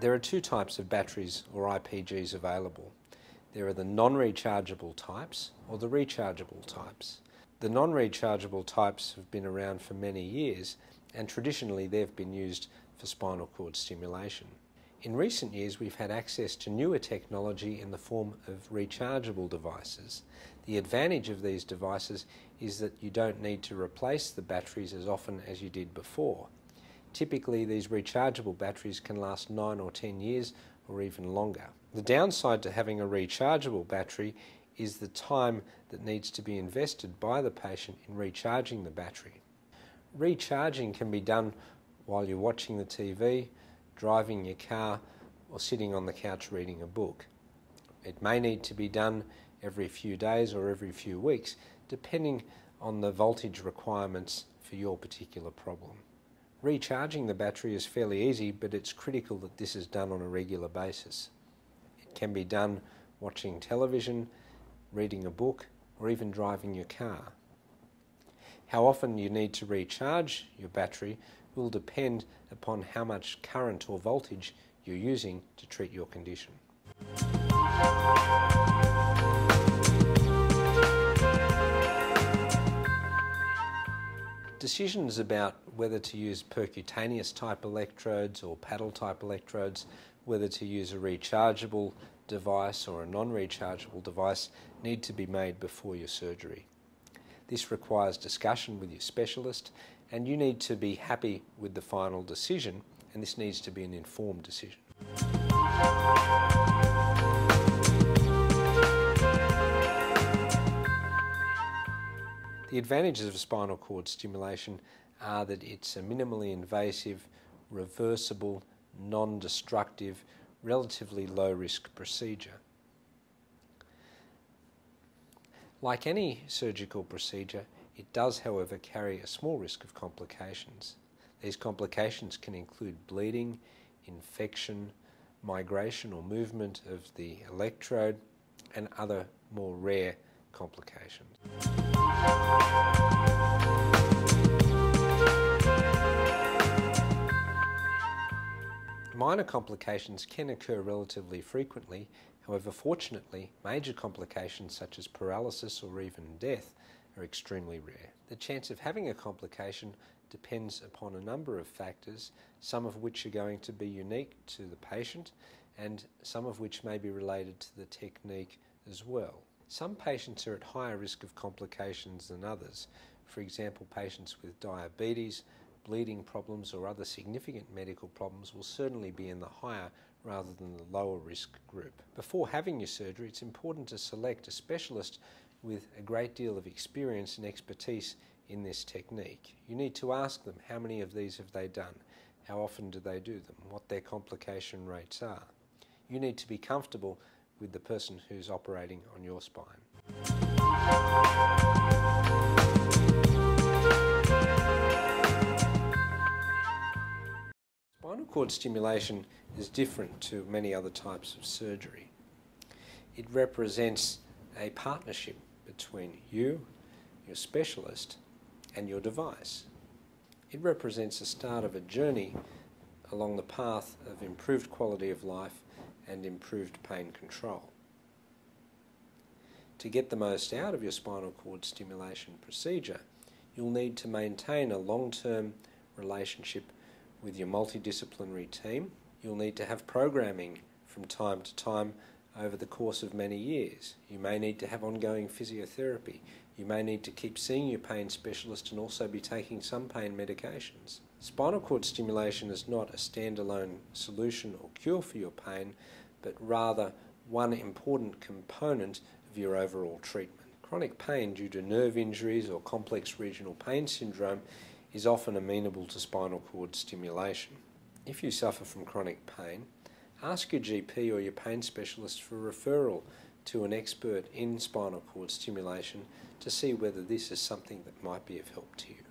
There are two types of batteries or IPGs available. There are the non-rechargeable types or the rechargeable types. The non-rechargeable types have been around for many years and traditionally they've been used for spinal cord stimulation. In recent years we've had access to newer technology in the form of rechargeable devices. The advantage of these devices is that you don't need to replace the batteries as often as you did before. Typically these rechargeable batteries can last 9 or 10 years or even longer. The downside to having a rechargeable battery is the time that needs to be invested by the patient in recharging the battery. Recharging can be done while you're watching the TV, driving your car or sitting on the couch reading a book. It may need to be done every few days or every few weeks depending on the voltage requirements for your particular problem. Recharging the battery is fairly easy, but it's critical that this is done on a regular basis. It can be done watching television, reading a book, or even driving your car. How often you need to recharge your battery will depend upon how much current or voltage you're using to treat your condition. Decisions about whether to use percutaneous type electrodes or paddle type electrodes, whether to use a rechargeable device or a non-rechargeable device need to be made before your surgery. This requires discussion with your specialist and you need to be happy with the final decision and this needs to be an informed decision. The advantages of spinal cord stimulation are that it's a minimally invasive, reversible, non-destructive, relatively low risk procedure. Like any surgical procedure, it does however carry a small risk of complications. These complications can include bleeding, infection, migration or movement of the electrode and other more rare complications. Minor complications can occur relatively frequently, however fortunately major complications such as paralysis or even death are extremely rare. The chance of having a complication depends upon a number of factors, some of which are going to be unique to the patient and some of which may be related to the technique as well. Some patients are at higher risk of complications than others. For example, patients with diabetes, bleeding problems or other significant medical problems will certainly be in the higher rather than the lower risk group. Before having your surgery, it's important to select a specialist with a great deal of experience and expertise in this technique. You need to ask them how many of these have they done, how often do they do them, what their complication rates are. You need to be comfortable with the person who's operating on your spine. Spinal cord stimulation is different to many other types of surgery. It represents a partnership between you, your specialist, and your device. It represents the start of a journey along the path of improved quality of life and improved pain control. To get the most out of your spinal cord stimulation procedure, you'll need to maintain a long-term relationship with your multidisciplinary team. You'll need to have programming from time to time over the course of many years. You may need to have ongoing physiotherapy. You may need to keep seeing your pain specialist and also be taking some pain medications. Spinal cord stimulation is not a standalone solution or cure for your pain, but rather one important component of your overall treatment. Chronic pain due to nerve injuries or complex regional pain syndrome is often amenable to spinal cord stimulation. If you suffer from chronic pain, ask your GP or your pain specialist for referral to an expert in spinal cord stimulation to see whether this is something that might be of help to you.